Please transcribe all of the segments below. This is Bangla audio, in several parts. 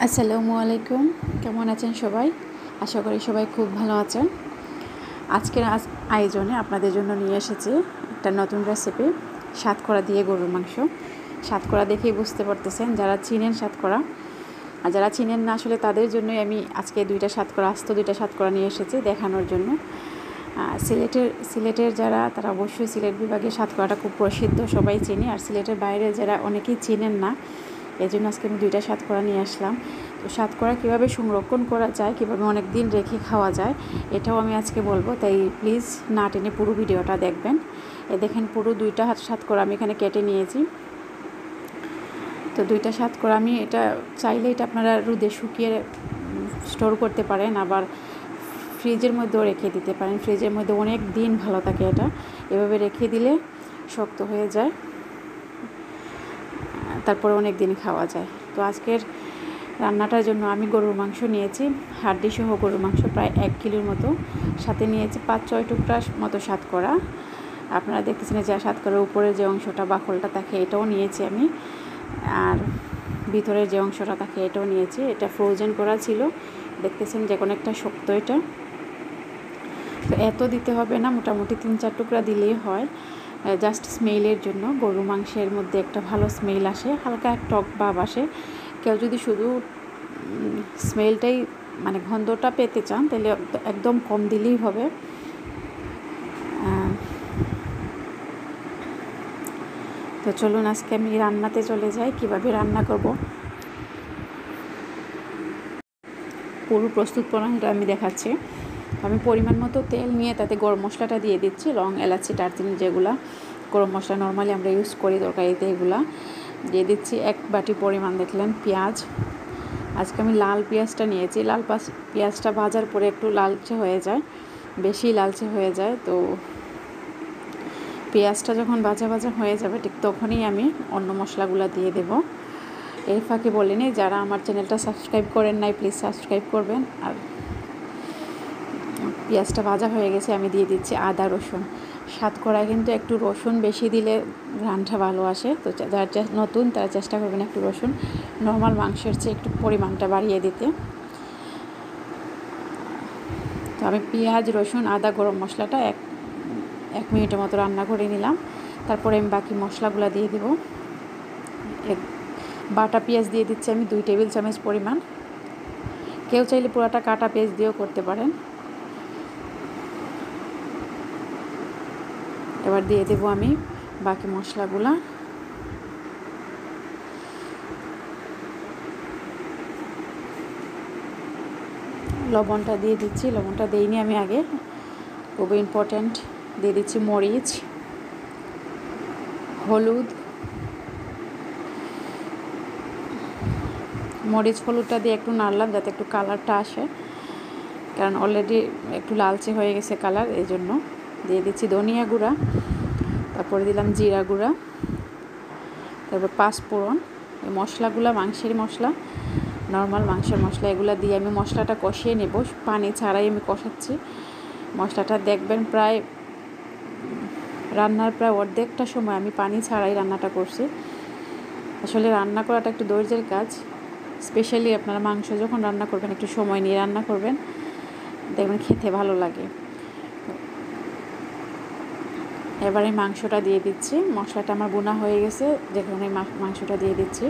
আসসালামু আলাইকুম। কেমন আছেন সবাই? আশা করি সবাই খুব ভালো আছেন। আজকের আজ আয়োজনে আপনাদের জন্য নিয়ে এসেছি একটা নতুন রেসিপি সাতকরা দিয়ে গরুর মাংস। সাতকরা দেখেই বুঝতে পারতেছেন যারা চিনেন সাতকরা। আর যারা চিনেন না, আসলে তাদের জন্যই আমি আজকে দুইটা সাতকরা, আস্ত দুইটা সাতকরা নিয়ে এসেছি দেখানোর জন্য। সিলেটের সিলেটের যারা, তারা অবশ্যই সিলেট বিভাগে সাতকরাটা খুব প্রসিদ্ধ, সবাই চিনি। আর সিলেটের বাইরে যারা অনেকেই চিনেন না এই জন্য আজকে আমি দুইটা সাতকরা নিয়ে আসলাম। তো সাতকরা কীভাবে সংরক্ষণ করা যায়, কীভাবে অনেক দিন রেখে খাওয়া যায়, এটাও আমি আজকে বলব। তাই প্লিজ না টেনে পুরো ভিডিওটা দেখবেন। এ দেখেন পুরো দুইটা হাত সাতকরা আমি এখানে কেটে নিয়েছি। তো দুইটা সাতকরা আমি এটা চাইলে এটা আপনারা রুদে শুকিয়ে স্টোর করতে পারেন, আবার ফ্রিজের মধ্যেও রেখে দিতে পারেন। ফ্রিজের মধ্যে অনেক দিন ভালো থাকে এটা। এভাবে রেখে দিলে শক্ত হয়ে যায়। তারপরে অনেক দিন খাওয়া যায়। তো আজকের রান্নাটার জন্য আমি গরুর মাংস নিয়েছি। হাড্ডি সহ গরুর মাংস প্রায় এক কিলোর মতো। সাথে নিয়েছি পাঁচ, ছয় টুকরা মতো স্বাদ করা আপনারা দেখতেছেন যে স্বাদ করার উপরে যে অংশটা বাকলটা থাকে, এটাও নিয়েছি আমি। আর ভিতরের যে অংশটা থাকে, এটাও নিয়েছি। এটা ফ্রোজেন করা ছিল। দেখতেছেন যে কোনো একটা শক্ত এটা। তো এত দিতে হবে না, মোটামুটি তিন, চার টুকরা দিলেই হয়। জাস্ট স্মেলের জন্য। গরু মাংসের মধ্যে একটা ভালো স্মেল আসে, হালকা এক টক ভাব আসে। কেউ যদি শুধু স্মেলটাই মানে গন্ধটা পেতে চান, তাহলে একদম কম দিলেই হবে। তো চলুন আজকে আমি রান্নাতে চলে যাই, কীভাবে রান্না করব। পুরো প্রস্তুত প্রণালীটা আমি দেখাচ্ছি। আমি পরিমাণ মতো তেল নিয়ে তাতে গরম মশলাটা দিয়ে দিচ্ছি, লং এলাচি, দারচিনি যেগুলা। গরম মশলা নর্মালি আমরা ইউজ করি তরকারিতে এগুলা। দিয়ে দিচ্ছি এক বাটি পরিমাণ, দেখলেন, পেঁয়াজ। আজকে আমি লাল পেঁয়াজটা নিয়েছি। লাল পেঁয়াজটা ভাজার পরে একটু লালচে হয়ে যায়, বেশি লালচে হয়ে যায়। তো পেঁয়াজটা যখন ভাজা ভাজা হয়ে যাবে, ঠিক তখনই আমি অন্য মশলাগুলো দিয়ে দেব। এর ফাঁকে বলিনি, যারা আমার চ্যানেলটা সাবস্ক্রাইব করেন নাই প্লিজ সাবস্ক্রাইব করবেন। আর পেঁয়াজটা ভাজা হয়ে গেছে, আমি দিয়ে দিচ্ছি আদা, রসুন। স্বাদ করায় কিন্তু একটু রসুন বেশি দিলে রান্না ভালো আসে। তো যারা নতুন তারা চেষ্টা করবেন একটু রসুন। নর্মাল মাংসের চেয়ে একটু পরিমাণটা বাড়িয়ে দিতে। তো আমি পেঁয়াজ, রসুন, আদা, গরম মশলাটা এক এক মিনিটের মতো রান্না করে নিলাম। তারপরে আমি বাকি মশলাগুলো দিয়ে দেবো। এক, বাটা পেঁয়াজ দিয়ে দিচ্ছি আমি দুই টেবিল চামচ পরিমাণ। কেউ চাইলে পুরোটা কাটা পেঁয়াজ দিয়েও করতে পারেন। এবার দিয়ে দেবো আমি বাকি মশলাগুলা। লবণটা দিয়ে দিচ্ছি, লবণটা দিইনি আমি আগে। খুব ইম্পর্ট্যান্ট দিয়ে দিচ্ছি মরিচ, হলুদ। মরিচ, হলুদটা দিয়ে একটু নাড়লাম যাতে একটু কালারটা আসে। কারণ অলরেডি একটু লালচে হয়ে গেছে কালার এই জন্য দিয়ে দিচ্ছি ধনিয়া গুঁড়া, তারপরে দিলাম জিরা গুঁড়া, তারপর পাঁচফোড়ন এই মশলাগুলো মাংসের মশলা নর্মাল মাংসের মশলা, এগুলো দিয়ে আমি মশলাটা কষিয়ে নেব। পানি ছাড়াই আমি কষাচ্ছি। মশলাটা দেখবেন প্রায়, রান্নার প্রায় অর্ধেকটা সময় আমি পানি ছাড়াই রান্নাটা করছি। আসলে রান্না করাটা একটু ধৈর্যের কাজ স্পেশালি আপনারা মাংস যখন রান্না করবেন একটু সময় নিয়ে রান্না করবেন, দেখবেন খেতে ভালো লাগে। এবারে মাংসটা দিয়ে দিচ্ছি। মশলাটা আমার বোনা হয়ে গেছে যেখানে মাংসটা দিয়ে দিচ্ছি।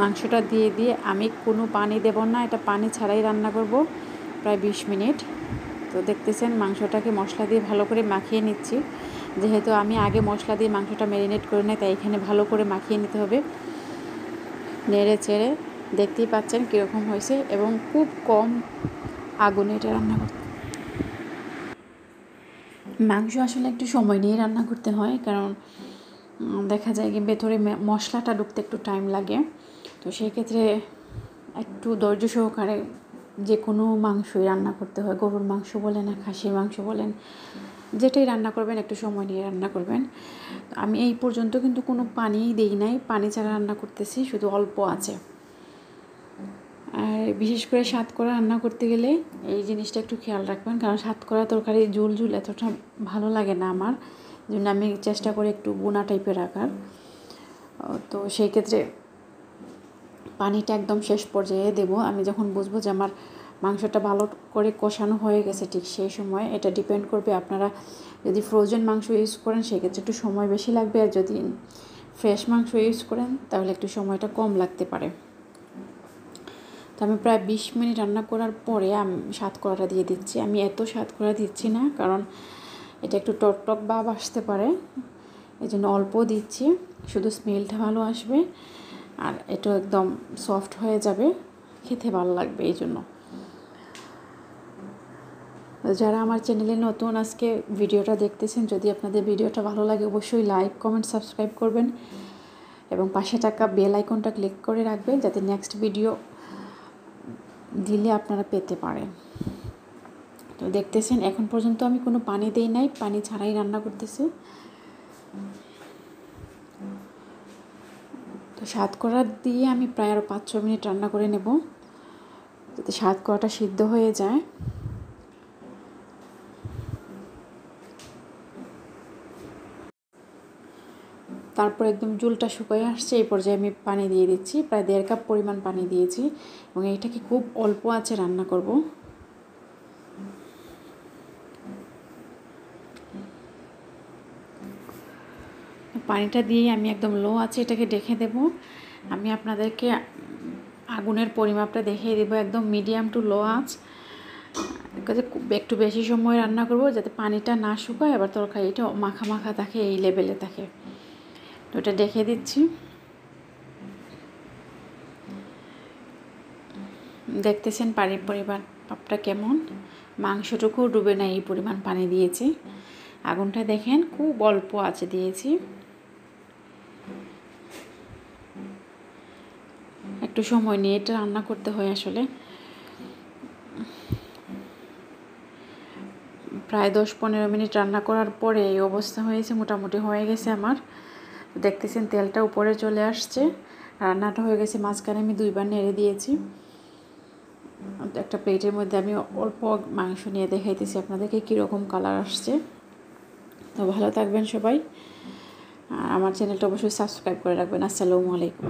মাংসটা দিয়ে দিয়ে আমি কোনো পানি দেব না, এটা পানি ছাড়াই রান্না করব, প্রায় বিশ মিনিট। তো দেখতেছেন মাংসটাকে মশলা দিয়ে ভালো করে মাখিয়ে নিচ্ছি। যেহেতু আমি আগে মশলা দিয়ে মাংসটা ম্যারিনেট করে নেই, তাই এখানে ভালো করে মাখিয়ে নিতে হবে। নেড়ে চেড়ে দেখতেই পাচ্ছেন কীরকম হয়েছে এবং খুব কম আগুনে এটা রান্না করতে মাংস আসলে একটু সময় নিয়ে রান্না করতে হয়, কারণ দেখা যায় কি ভেতরে মশলাটা ঢুকতে একটু টাইম লাগে। তো সেই ক্ষেত্রে একটু ধৈর্য সহকারে যে কোনো মাংসই রান্না করতে হয়, গরুর মাংস বলেন খাসির মাংস বলেন, যেটাই রান্না করবেন, একটু সময় নিয়ে রান্না করবেন। আমি এই পর্যন্ত কিন্তু কোনো পানিই দিই নাই, পানি ছাড়া রান্না করতেছি, শুধু অল্প আছে। আর বিশেষ করে করা রান্না করতে গেলে এই জিনিসটা একটু খেয়াল রাখবেন, কারণ করা তরকারি ঝুল ঝুল এতটা ভালো লাগে না আমার। জন্য আমি চেষ্টা করি একটু বোনা টাইপের রাখার তো সেই ক্ষেত্রে পানিটা একদম শেষ পর্যায়ে দেব। আমি যখন বুঝব যে আমার মাংসটা ভালো করে কষানো হয়ে গেছে ঠিক সেই সময়, এটা ডিপেন্ড করবে আপনারা যদি ফ্রোজেন মাংস ইউজ করেন সেক্ষেত্রে একটু সময় বেশি লাগবে। আর যদি ফ্রেশ মাংস ইউজ করেন, তাহলে একটু সময়টা কম লাগতে পারে। তো আমি প্রায় বিশ মিনিট রান্না করার পরে আমি করাটা দিয়ে দিচ্ছি। আমি এত করা দিচ্ছি না, কারণ এটা একটু টক টক ভাব আসতে পারে। এই জন্য অল্প দিচ্ছি, শুধু স্মেলটা ভালো আসবে আর এটা একদম সফট হয়ে যাবে, খেতে ভালো লাগবে এই জন্য যারা আমার চ্যানেলে নতুন, আজকে ভিডিওটা দেখতেছেন, যদি আপনাদের ভিডিওটা ভালো লাগে, অবশ্যই লাইক, কমেন্ট, সাবস্ক্রাইব করবেন এবং পাশে টাকা বেল আইকনটা ক্লিক করে রাখবেন, যাতে নেক্সট ভিডিও দিলে আপনারা পেতে পারেন। তো দেখতেছেন, এখন পর্যন্ত আমি কোনো পানি দেই নাই, পানি ছাড়াই রান্না করতেছি। তো স্বাদ করা দিয়ে আমি প্রায় আরও পাঁচ ছ মিনিট রান্না করে নেব। যাতে স্বাদ করাটা সিদ্ধ হয়ে যায়। তারপর একদম জুলটা শুকিয়ে আসছে, এই পর্যায়ে আমি পানি দিয়ে দিচ্ছি, প্রায় দেড় কাপ পরিমাণ পানি দিয়েছি এবং এইটাকে খুব অল্প আছে রান্না করব। পানিটা দিয়ে আমি একদম লো আছে এটাকে ডেকে দেব। আমি আপনাদেরকে আগুনের পরিমাপটা দেখিয়ে দেবো, একদম মিডিয়াম টু লো আঁচ। একটু বেশি সময় রান্না করব যাতে পানিটা না শুকায়, আবার তরকারিটা মাখা মাখা থাকে, এই লেভেলে থাকে। ওটা দেখে দিচ্ছি। দেখতেছেন পানির পরিমাণ, পাপটা কেমন? মাংসটুকু ডুবে না এই পরিমাণ পানি দিয়েছি। আগুনটা দেখেন খুব অল্প আছে দিয়েছি। একটু সময় নিয়ে এটা রান্না করতে হয় আসলে। প্রায় দশ পনেরো মিনিট রান্না করার পরে এই অবস্থা হয়েছে, মোটামুটি হয়ে গেছে আমার। দেখতেছেন তেলটা উপরে চলে আসছে। রান্নাটা হয়ে গেছে, মাঝখানে আমি দুইবার নেড়ে দিয়েছি। একটা প্লেটের মধ্যে আমি অল্প মাংস নিয়ে দেখাইতেছি আপনাদেরকে কীরকম কালার আসছে। তো ভালো থাকবেন সবাই। আমার চ্যানেলটা অবশ্যই সাবস্ক্রাইব করে রাখবেন। আসসালামু আলাইকুম।